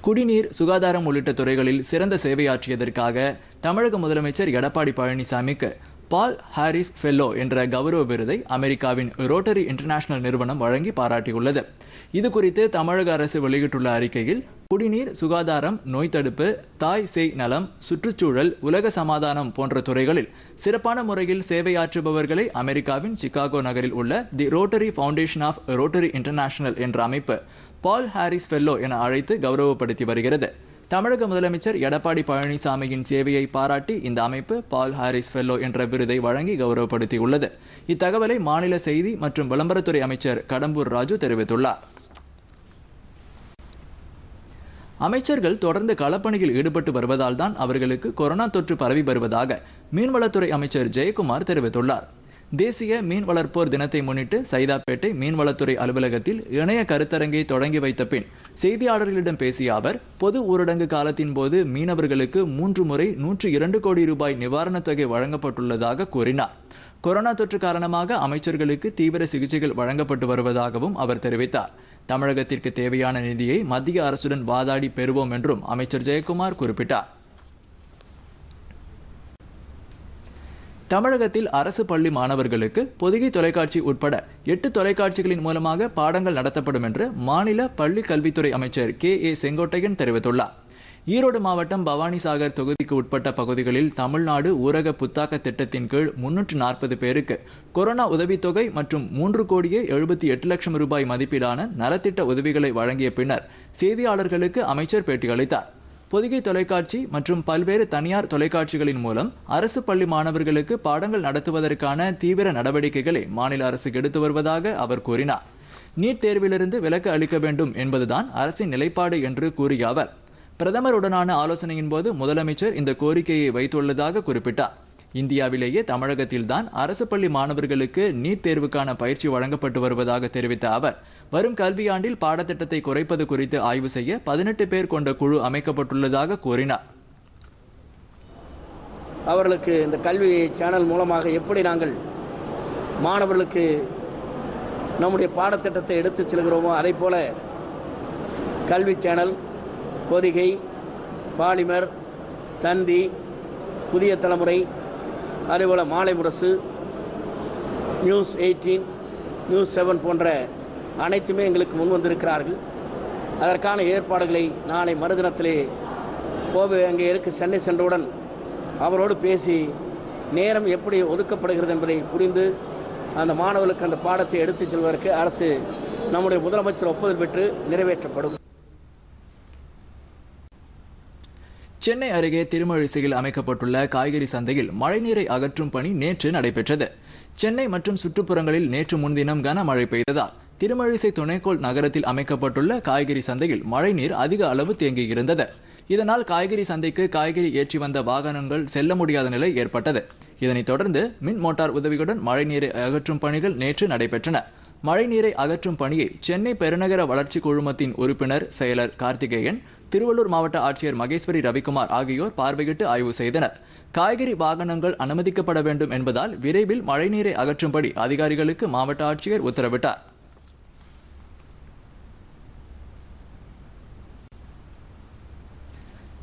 குடிநீர் சுகாதாரம் உள்ளிட்ட துறைகளில் சிறந்த சேவையாற்றியதற்காக தமிழக முதலமைச்சர் எடப்பாடி பழனிசாமிக்கு பால் ஹாரிஸ் ஃபெல்லோ என்ற கௌரவ விருதை அமெரிக்காவின் ரோட்டரி இன்டர்நேஷனல் நிறுவனம் வழங்கி பாராட்டியுள்ளது. இது குறித்து தமிழக அரசு வெளியிட்டுள்ள அறிக்கையில் குடிநீர் சுகாதாரம் நோய் தடுப்பு தாய் சேய் நலம் சுற்றுச்சூழல் உலக சமாதானம் போன்ற துறைகளில் சிறப்பான முறையில் சேவையாற்றுபவர்களை அமெரிக்காவின் சிகாகோ நகரில் உள்ள the Rotary Foundation of Rotary International என்ற அமைப்பு பால் ஹாரிஸ் ஃபெல்லோ என அழைத்து கௌரவப்படுத்தி வருகிறது. தமிழக முதலமைச்சர் எடப்பாடி பழனிசாமியின் சேவையை பாராட்டி இந்த அமைப்பு பால் ஹாரிஸ் ஃபெல்லோ என்ற விருதை வழங்கி கௌரவப்படுத்தியுள்ளது. இத்தகவலை மாநில செய்தி மற்றும் விளம்பரத்துறை அமைச்சர் கடம்பூர் ராஜு தெரிவித்துள்ளார். அமைச்சர்கள் தொடர்ந்து களப்பணியில் ஈடுபட்டு வருவதால் தான் அவர்களுக்கு கொரோனா தொற்று பரவி வருவதாக மீன்வளத்துறை அமைச்சர் ஜெயக்குமார் தெரிவித்துள்ளார். தேசிய மீன் வளர்ப்போர் தினத்தை முன்னிட்டு சைதாப்பேட்டை மீன்வளத்துறை அலுவலகத்தில் இணைய கருத்தரங்கை தொடங்கி வைத்த பின் செய்தியாளர்களிடம் பேசிய அவர் பொது ஊரடங்கு காலத்தின் போது மீனவர்களுக்கு மூன்று முறை நூற்று இரண்டு கோடி ரூபாய் நிவாரணத் தொகை வழங்கப்பட்டுள்ளதாக கூறினார். கொரோனா தொற்று காரணமாக அமைச்சர்களுக்கு தீவிர சிகிச்சைகள் வழங்கப்பட்டு வருவதாகவும் அவர் தெரிவித்தார். தமிழகத்திற்கு தேவையான நிதியை மத்திய அரசுடன் வாதாடி பெறுவோம் என்றும் அமைச்சர் ஜெயக்குமார் குறிப்பிட்டார். தமிழகத்தில் அரசு பள்ளி மாணவர்களுக்கு பொதிகை தொலைக்காட்சி உட்பட எட்டு தொலைக்காட்சிகளின் மூலமாக பாடங்கள் நடத்தப்படும் என்று மாநில பள்ளி கல்வித்துறை அமைச்சர் கே ஏ செங்கோட்டையன் தெரிவித்துள்ளார். ஈரோடு மாவட்டம் பவானிசாகர் தொகுதிக்கு உட்பட்ட பகுதிகளில் தமிழ்நாடு ஊரக புத்தாக்க திட்டத்தின் கீழ் முன்னூற்று நாற்பது பேருக்கு கொரோனா உதவித்தொகை மற்றும் மூன்று கோடியே எழுபத்தி எட்டு லட்சம் ரூபாய் மதிப்பிலான நலத்திட்ட உதவிகளை வழங்கிய பின்னர் செய்தியாளர்களுக்கு அமைச்சர் பேட்டியளித்தார் பொதிகை தொலைக்காட்சி மற்றும் பல்வேறு தனியார் தொலைக்காட்சிகளின் மூலம் அரசு பள்ளி மாணவர்களுக்கு பாடங்கள் நடத்துவதற்கான தீவிர நடவடிக்கைகளை மாநில அரசு எடுத்து வருவதாக அவர் கூறினார். நீட் தேர்விலிருந்து விலக்கு அளிக்க வேண்டும் என்பதுதான் அரசின் நிலைப்பாடு என்று கூறிய அவர். பிரதமருடனான ஆலோசனையின் போது முதலமைச்சர் இந்த கோரிக்கையை வைத்துள்ளதாக குறிப்பிட்டார். இந்தியாவிலேயே தமிழகத்தில்தான் அரசு பள்ளி மாணவர்களுக்கு நீட் தேர்வுக்கான பயிற்சி வழங்கப்பட்டு வருவதாக தெரிவித்த அவர் வரும் கல்வியாண்டில் பாடத்திட்டத்தை குறைப்பது குறித்து ஆய்வு செய்ய பதினெட்டு பேர் கொண்ட குழு அமைக்கப்பட்டுள்ளதாக கூறினார். அவர்களுக்கு இந்த கல்வி சேனல் மூலமாக எப்படி நாங்கள் மாணவர்களுக்கு நம்முடைய பாடத்திட்டத்தை எடுத்துச் செல்கிறோமோ அதே போல கல்வி சேனல் பொதிகை பாலிமர் தந்தி புதிய தலைமுறை அதேபோல் Maalai Murasu news eighteen news seven போன்ற அனைத்துமே எங்களுக்கு முன் வந்திருக்கிறார்கள். அதற்கான ஏற்பாடுகளை நாளை மறுதினத்திலே கோவை அங்கே இருக்க சென்னை சென்றவுடன் அவரோடு பேசி நேரம் எப்படி ஒதுக்கப்படுகிறது என்பதை புரிந்து அந்த மாணவர்களுக்கு அந்த பாடத்தை எடுத்துச் செல்வதற்கு அரசு நம்முடைய முதலமைச்சர் ஒப்புதல் பெற்று நிறைவேற்றப்படும். சென்னை அருகே திருமழிசையில் அமைக்கப்பட்டுள்ள காய்கறி சந்தையில் மழைநீரை அகற்றும் பணி நேற்று நடைபெற்றது. சென்னை மற்றும் சுற்றுப்புறங்களில் நேற்று முன்தினம் கனமழை பெய்ததால் திருமழிசை துணைக்கோள் நகரத்தில் அமைக்கப்பட்டுள்ள காய்கறி சந்தையில் மழைநீர் அதிக அளவு தேங்கியிருந்தது இதனால் காய்கறி சந்தைக்கு காய்கறி ஏற்றி வந்த வாகனங்கள் செல்ல முடியாத நிலை ஏற்பட்டது. இதனைத் தொடர்ந்து மின் மோட்டார் உதவியுடன் மழைநீரை அகற்றும் பணிகள் நேற்று நடைபெற்றன. மழைநீரை அகற்றும் பணியை சென்னை பெருநகர வளர்ச்சி குழுமத்தின் உறுப்பினர் செயலர் கார்த்திகேயன் திருவள்ளூர் மாவட்ட ஆட்சியர் மகேஸ்வரி ரவிக்குமார் ஆகியோர் பார்வையிட்டு ஆய்வு செய்தனர். காய்கறி வாகனங்கள் அனுமதிக்கப்பட வேண்டும் என்பதால் விரைவில் மழைநீரை அகற்றும்படி அதிகாரிகளுக்கு மாவட்ட ஆட்சியர் உத்தரவிட்டார்.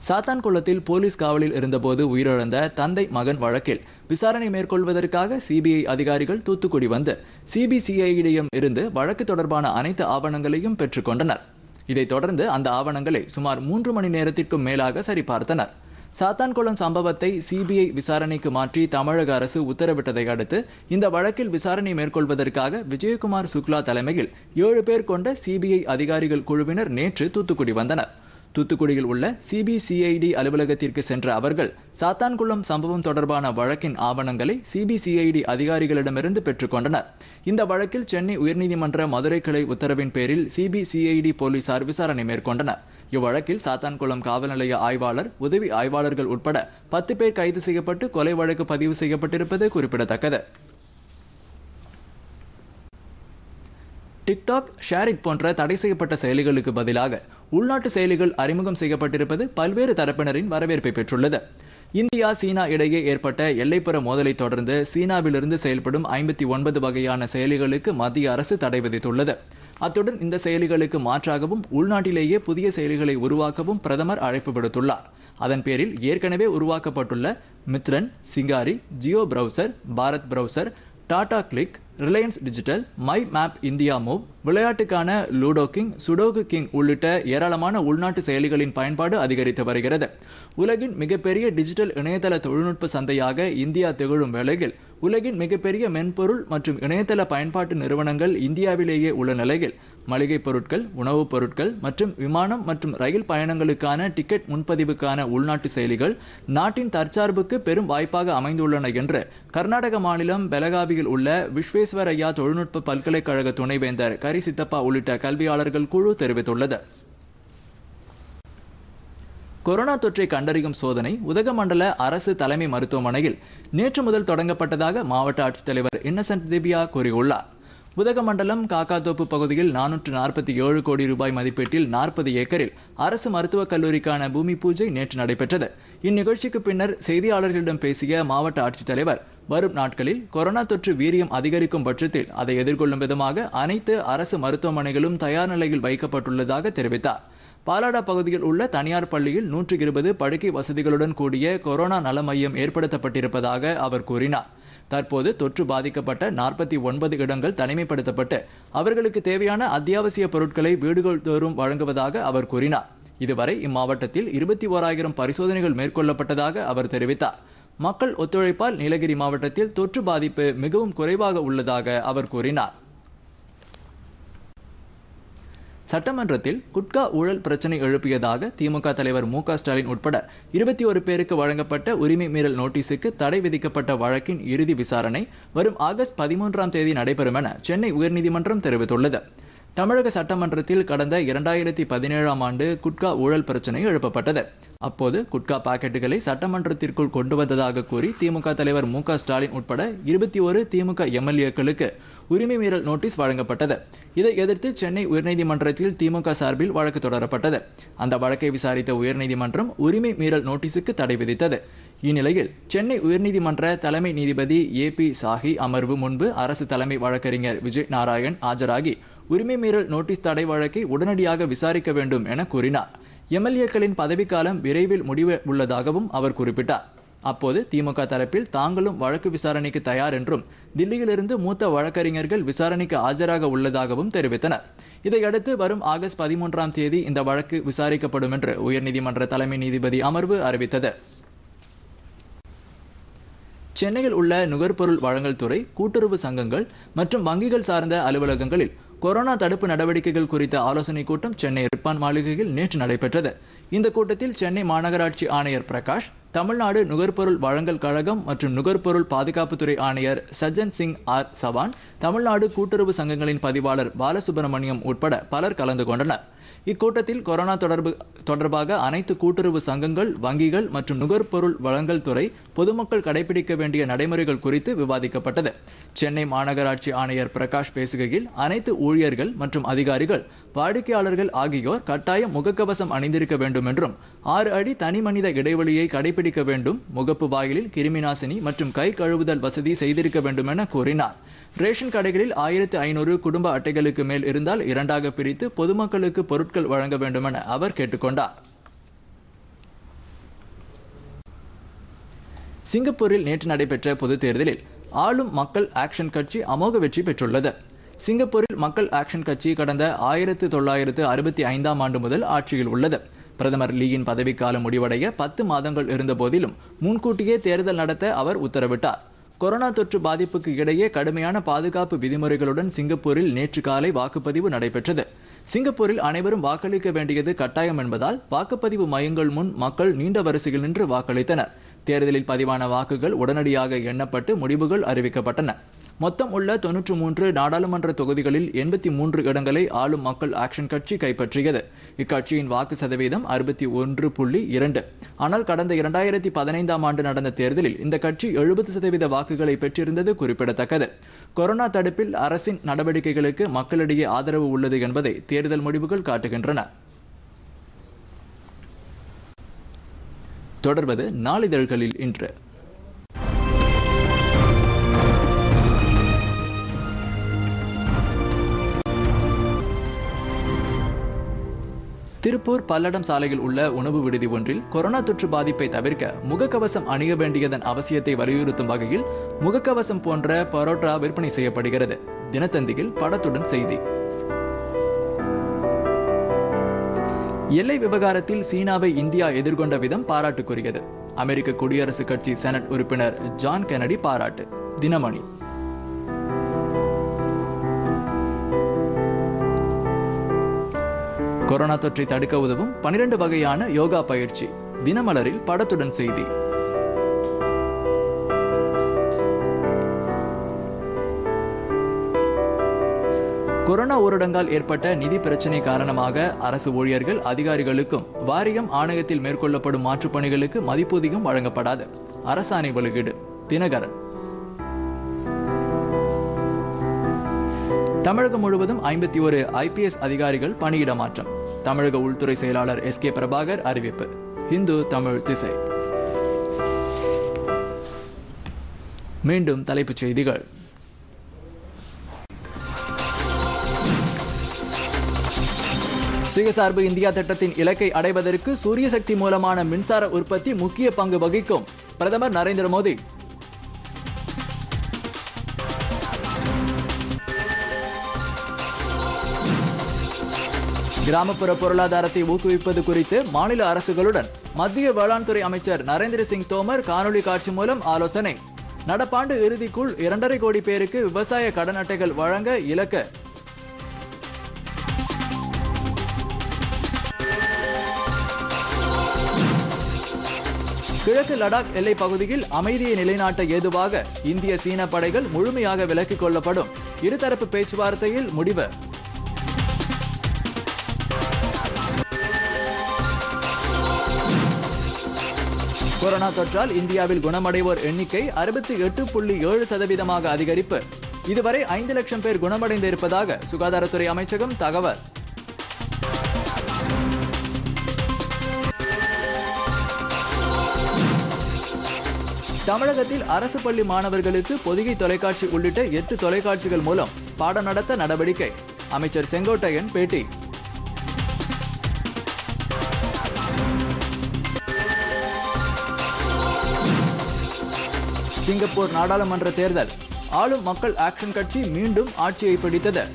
சாத்தான்குளத்தில் போலீஸ் காவலில் இருந்தபோது உயிரிழந்த தந்தை மகன் வழக்கில் விசாரணை மேற்கொள்வதற்காக சிபிஐ அதிகாரிகள் தூத்துக்குடி வந்து சிபிசிஐடியிடம் இருந்து வழக்கு தொடர்பான அனைத்து ஆவணங்களையும் பெற்றுக்கொண்டனர் இதைத் தொடர்ந்து அந்த ஆவணங்களை சுமார் மூன்று மணி நேரத்திற்கும் மேலாக சரிபார்த்தனர். சாத்தான்குளம் சம்பவத்தை சிபிஐ விசாரணைக்கு மாற்றி தமிழக அரசு உத்தரவிட்டதை அடுத்து இந்த வழக்கில் விசாரணை மேற்கொள்வதற்காக விஜயகுமார் சுக்லா தலைமையில் ஏழு பேர் கொண்ட சிபிஐ அதிகாரிகள் குழுவினர் நேற்று தூத்துக்குடி வந்தனர். தூத்துக்குடியில் உள்ள சிபிசிஐடி அலுவலகத்திற்கு சென்ற அவர்கள் சாத்தான்குளம் சம்பவம் தொடர்பான வழக்கின் ஆவணங்களை சிபிசிஐடி அதிகாரிகளிடமிருந்து பெற்றுக்கொண்டனர் இந்த வழக்கில் சென்னை உயர்நீதிமன்ற மதுரை கிளை உத்தரவின் பேரில் சிபிசிஐடி போலீசார் விசாரணை மேற்கொண்டனர். இவ்வழக்கில் சாத்தான்குளம் காவல் நிலைய ஆய்வாளர் உதவி ஆய்வாளர்கள் உட்பட பத்து பேர் கைது செய்யப்பட்டு கொலை வழக்கு பதிவு செய்யப்பட்டிருப்பது குறிப்பிடத்தக்கது. டிக்டாக் ஷேரிட் போன்ற தடை செய்யப்பட்ட செயலிகளுக்கு பதிலாக உள்நாட்டு செயலிகள் அறிமுகம் செய்யப்பட்டிருப்பது பல்வேறு தரப்பினரின் வரவேற்பை பெற்றுள்ளது. இந்தியா சீனா இடையே ஏற்பட்ட எல்லைப்புற மோதலை தொடர்ந்து சீனாவிலிருந்து செயல்படும் ஐம்பத்தி ஒன்பது வகையான செயலிகளுக்கு மத்திய அரசு தடை விதித்துள்ளது. அத்துடன் இந்த செயலிகளுக்கு மாற்றாகவும் உள்நாட்டிலேயே புதிய செயலிகளை உருவாக்கவும் பிரதமர் அழைப்பு விடுத்துள்ளார். அதன் பேரில் ஏற்கனவே உருவாக்கப்பட்டுள்ள Mitron Chingari Jio browser Bharat browser Tata Cliq Reliance digital my map India move விளையாட்டுக்கான Ludo King Sudoku King உள்ளிட்ட ஏராளமான உள்நாட்டு செயலிகளின் பயன்பாடு அதிகரித்து வருகிறது. உலகின் மிகப்பெரிய டிஜிட்டல் இணையதள தொழில்நுட்ப சந்தையாக இந்தியா திகழும் வேளையில் உலகின் மிகப்பெரிய மென்பொருள் மற்றும் இணையதள பயன்பாட்டு நிறுவனங்கள் இந்தியாவிலேயே உள்ள நிலையில் மளிகைப் பொருட்கள் உணவுப் பொருட்கள் மற்றும் விமானம் மற்றும் ரயில் பயணங்களுக்கான டிக்கெட் முன்பதிவுக்கான உள்நாட்டு செயலிகள் நாட்டின் தற்சார்புக்கு பெரும் வாய்ப்பாக அமைந்துள்ளன என்று கர்நாடக மாநிலம் பெலகாவியில் உள்ள விஸ்வேஸ்வரய்யா தொழில்நுட்ப பல்கலைக்கழக துணைவேந்தர் கரி சித்தப்பா உள்ளிட்ட கல்வியாளர்கள் குழு தெரிவித்துள்ளது. கொரோனா தொற்றை கண்டறியும் சோதனை உதகமண்டல அரசு தலைமை மருத்துவமனையில் நேற்று முதல் தொடங்கப்பட்டதாக மாவட்ட ஆட்சித்தலைவர் இன்னசென்ட் திவ்யா கூறியுள்ளார். உதகமண்டலம் காக்காத்தோப்பு பகுதியில் நானூற்று நாற்பத்தி ஏழு கோடி ரூபாய் மதிப்பீட்டில் நாற்பது ஏக்கரில் அரசு மருத்துவக் கல்லூரிக்கான பூமி பூஜை நேற்று நடைபெற்றது. இந்நிகழ்ச்சிக்கு பின்னர் செய்தியாளர்களிடம் பேசிய மாவட்ட ஆட்சித்தலைவர் வரும் நாட்களில் கொரோனா தொற்று வீரியம் அதிகரிக்கும் பட்சத்தில் அதை எதிர்கொள்ளும் விதமாக அனைத்து அரசு மருத்துவமனைகளும் தயார் நிலையில் வைக்கப்பட்டுள்ளதாக தெரிவித்தார். பாலாடா பகுதியில் உள்ள தனியார் பள்ளியில் நூற்று இருபது படுக்கை வசதிகளுடன் கூடிய கொரோனா நல மையம் ஏற்படுத்தப்பட்டிருப்பதாக அவர் கூறினார். தற்போது தொற்று பாதிக்கப்பட்ட நாற்பத்தி ஒன்பது இடங்கள் தனிமைப்படுத்தப்பட்டு அவர்களுக்கு தேவையான அத்தியாவசிய பொருட்களை வீடுகள் தோறும் வழங்குவதாக அவர் கூறினார். இதுவரை இம்மாவட்டத்தில் இருபத்தி ஓராயிரம் பரிசோதனைகள் மேற்கொள்ளப்பட்டதாக அவர் தெரிவித்தார். மக்கள் ஒத்துழைப்பால் நீலகிரி மாவட்டத்தில் தொற்று பாதிப்பு மிகவும் குறைவாக உள்ளதாக அவர் கூறினார். சட்டமன்றத்தில் குட்கா ஊழல் பிரச்சனை எழுப்பியதாக திமுக தலைவர் மு ஸ்டாலின் உட்பட இருபத்தி ஒரு பேருக்கு வழங்கப்பட்ட உரிமை மீறல் நோட்டீஸுக்கு தடை விதிக்கப்பட்ட வழக்கின் இறுதி விசாரணை வரும் ஆகஸ்ட் பதிமூன்றாம் தேதி நடைபெறும் என சென்னை உயர்நீதிமன்றம் தெரிவித்துள்ளது. தமிழக சட்டமன்றத்தில் கடந்த இரண்டாயிரத்தி பதினேழாம் ஆண்டு குட்கா ஊழல் பிரச்சனை எழுப்பப்பட்டது. அப்போது குட்கா பாக்கெட்டுகளை சட்டமன்றத்திற்குள் கொண்டு வந்ததாக கூறி திமுக தலைவர் மு ஸ்டாலின் உட்பட இருபத்தி ஒரு திமுக எம்எல்ஏக்களுக்கு உரிமை மீறல் நோட்டீஸ் வழங்கப்பட்டது. இதை எதிர்த்து சென்னை உயர்நீதிமன்றத்தில் திமுக சார்பில் வழக்கு தொடரப்பட்டது. அந்த வழக்கை விசாரித்த உயர்நீதிமன்றம் உரிமை மீறல் நோட்டீஸுக்கு தடை விதித்தது. இந்நிலையில் சென்னை உயர்நீதிமன்ற தலைமை நீதிபதி ஏ பி சாஹி அமர்வு முன்பு அரசு தலைமை வழக்கறிஞர் விஜய் நாராயண் ஆஜராகி உரிமை மீறல் நோட்டீஸ் தடை வழக்கை உடனடியாக விசாரிக்க வேண்டும் என கூறினார். எம்எல்ஏக்களின் பதவிக்காலம் விரைவில் முடிவு உள்ளதாகவும் அவர் குறிப்பிட்டார். அப்போது திமுக தரப்பில் தாங்களும் வழக்கு விசாரணைக்கு தயார் என்றும் தில்லியிலிருந்து மூத்த வழக்கறிஞர்கள் விசாரணைக்கு ஆஜராக உள்ளதாகவும் தெரிவித்தனர். இதையடுத்து வரும் ஆகஸ்ட் பதிமூன்றாம் தேதி இந்த வழக்கு விசாரிக்கப்படும் என்று உயர்நீதிமன்ற தலைமை நீதிபதி அமர்வு அறிவித்தது. சென்னையில் உள்ள நுகர்பொருள் வழங்கல் துறை கூட்டுறவு சங்கங்கள் மற்றும் வங்கிகள் சார்ந்த அலுவலகங்களில் கொரோனா தடுப்பு நடவடிக்கைகள் குறித்த ஆலோசனைக் கூட்டம் சென்னை ரிப்பான் மாளிகையில் நேற்று நடைபெற்றது. இந்த கூட்டத்தில் சென்னை மாநகராட்சி ஆணையர் பிரகாஷ் தமிழ்நாடு நுகர்பொருள் வழங்கல் கழகம் மற்றும் நுகர்பொருள் பாதுகாப்புத்துறை ஆணையர் சஜ்ஜன் சிங் ஆர் சவான் தமிழ்நாடு கூட்டுறவு சங்கங்களின் பதிவாளர் பாலசுப்ரமணியம் உட்பட பலர் கலந்து கொண்டனர். இக்கூட்டத்தில் கொரோனா தொடர்பு தொடர்பாக அனைத்து கூட்டுறவு சங்கங்கள் வங்கிகள் மற்றும் நுகர்பொருள் வழங்கல் துறை பொதுமக்கள் கடைபிடிக்க வேண்டிய நடைமுறைகள் குறித்து விவாதிக்கப்பட்டது. சென்னை மாநகராட்சி ஆணையர் பிரகாஷ் பேசுகையில் அனைத்து ஊழியர்கள் மற்றும் அதிகாரிகள் வாடிக்கையாளர்கள் ஆகியோர் கட்டாயம் முகக்கவசம் அணிந்திருக்க வேண்டும் என்றும் ஆறு அடி தனி மனித இடைவெளியை கடைபிடிக்க வேண்டும் முகப்பு வாயிலில் கிருமிநாசினி மற்றும் கை கழுவுதல் வசதி செய்திருக்க வேண்டும் என கூறினார். ரேஷன் கடைகளில் ஆயிரத்து ஐநூறு குடும்ப அட்டைகளுக்கு மேல் இருந்தால் இரண்டாக பிரித்து பொதுமக்களுக்கு பொருட்கள் வழங்க வேண்டுமென அவர் கேட்டுக்கொண்டார். சிங்கப்பூரில் நேற்று நடைபெற்ற பொதுத் தேர்தலில் ஆளும் மக்கள் ஆக்ஷன் கட்சி அமோக வெற்றி பெற்றுள்ளது. சிங்கப்பூரில் மக்கள் ஆக்ஷன் கட்சி கடந்த ஆயிரத்து தொள்ளாயிரத்து அறுபத்தி ஐந்தாம் ஆண்டு முதல் ஆட்சியில் உள்ளது. பிரதமர் லீயின் பதவிக்காலம் முடிவடைய பத்து மாதங்கள் இருந்த போதிலும் முன்கூட்டியே தேர்தல் நடத்த அவர் உத்தரவிட்டார். கொரோனா தொற்று பாதிப்புக்கு இடையே கடுமையான பாதுகாப்பு விதிமுறைகளுடன் சிங்கப்பூரில் நேற்று காலை வாக்குப்பதிவு நடைபெற்றது. சிங்கப்பூரில் அனைவரும் வாக்களிக்க வேண்டியது கட்டாயம் என்பதால் வாக்குப்பதிவு மையங்கள் முன் மக்கள் நீண்ட வரிசையில் நின்று வாக்களித்தனர். தேர்தலில் பதிவான வாக்குகள் உடனடியாக எண்ணப்பட்டு முடிவுகள் அறிவிக்கப்பட்டன. மொத்தம் உள்ள தொன்னூற்று மூன்று நாடாளுமன்ற தொகுதிகளில் எண்பத்தி மூன்று இடங்களை ஆளும் மக்கள் ஆக்ஷன் கட்சி கைப்பற்றியது. இக்கட்சியின் வாக்கு சதவீதம் அறுபத்தி ஒன்று புள்ளி இரண்டு. ஆனால் கடந்த இரண்டாயிரத்தி பதினைந்தாம் ஆண்டு நடந்த தேர்தலில் இந்த கட்சி எழுபது சதவீத வாக்குகளை பெற்றிருந்தது குறிப்பிடத்தக்கது. கொரோனா தடுப்பில் அரசின் நடவடிக்கைகளுக்கு மக்களிடையே ஆதரவு உள்ளது என்பதை தேர்தல் முடிவுகள் காட்டுகின்றன. தொடர்வது நாளிதழ்களில் இன்று. திருப்பூர் பல்லடம் சாலையில் உள்ள உணவு விடுதி ஒன்றில் கொரோனா தொற்று பாதிப்பை தவிர்க்க முகக்கவசம் அணிய வேண்டியதன் அவசியத்தை வலியுறுத்தும் வகையில் முகக்கவசம் போன்ற பரோட்டா விற்பனை செய்யப்படுகிறது. தினத்தந்தியில் படத்துடன் செய்தி. எல்லை விவகாரத்தில் சீனாவை இந்தியா எதிர்கொண்ட விதம் பாராட்டுக்குரியது. அமெரிக்க குடியரசுக் கட்சி செனட் உறுப்பினர் ஜான் கெனடி பாராட்டு. தினமணி. கொரோனா தொற்றை தடுக்க உதவும் பனிரெண்டு வகையான யோகா பயிற்சி. தினமலரில் படத்துடன் செய்தி. கொரோனா ஊரடங்கால் ஏற்பட்ட நிதி பிரச்சினை காரணமாக அரசு ஊழியர்கள் அதிகாரிகளுக்கும் வாரியம் ஆணையத்தில் மேற்கொள்ளப்படும் மாற்றுப் பணிகளுக்கு மதிப்பூதியம் வழங்கப்படாது. அரசாணை வெளியீடு. தினகரன். தமிழகம் முழுவதும் ஐம்பத்தி ஒரு ஐபிஎஸ் அதிகாரிகள் பணியிட மாற்றம். தமிழக உள்துறை செயலாளர் எஸ் கே பிரபாகர் அறிவிப்பு. இந்து தமிழ் திசை. மீண்டும் தலைப்புச் செய்திகள். சுயசார்பு இந்தியா திட்டத்தின் இலக்கை அடைவதற்கு சூரிய சக்தி மூலமான மின்சார உற்பத்தி முக்கிய பங்கு வகிக்கும். பிரதமர் நரேந்திர மோடி கிராமப்புற பொருளாதாரத்தை ஊக்குவிப்பது குறித்து மாநில அரசுகளுடன் மத்திய வேளாண் துறை அமைச்சர் நரேந்திர சிங் தோமர் காணொலி காட்சி மூலம் ஆலோசனை. நடப்பாண்டு இறுதிக்குள் இரண்டரை கோடி பேருக்கு விவசாய கடன் அட்டைகள் வழங்க இலக்கு. கிழக்கு லடாக் எல்லை பகுதியில் அமைதியை நிலைநாட்ட ஏதுவாக இந்திய சீன படைகள் முழுமையாக விலக்கிக் கொள்ளப்படும். இருதரப்பு பேச்சுவார்த்தையில் முடிவு. கொரோனா தொற்றால் இந்தியாவில் குணமடைவோர் எண்ணிக்கை அறுபத்தி எட்டு புள்ளி ஏழு சதவீதமாக அதிகரிப்பு. இதுவரை ஐந்து லட்சம் பேர் குணமடைந்து இருப்பதாக சுகாதாரத்துறை அமைச்சகம் தகவல். தமிழகத்தில் அரசு பள்ளி மாணவர்களுக்கு பொதிகை தொலைக்காட்சி உள்ளிட்ட எட்டு தொலைக்காட்சிகள் மூலம் பாடம் நடத்த நடவடிக்கை. அமைச்சர் செங்கோட்டையன் பேட்டி. சிங்கப்பூர் நாடாளுமன்ற தேர்தல். ஆளும் மக்கள் ஆக்ஷன் கட்சி மீண்டும் ஆட்சியை பிடித்தது.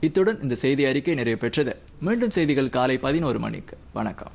இத்துடன் இந்த செய்தி அறிக்கை நிறைவு பெற்றது. மீண்டும் செய்திகள் காலை பதினோரு மணிக்கு. வணக்கம்.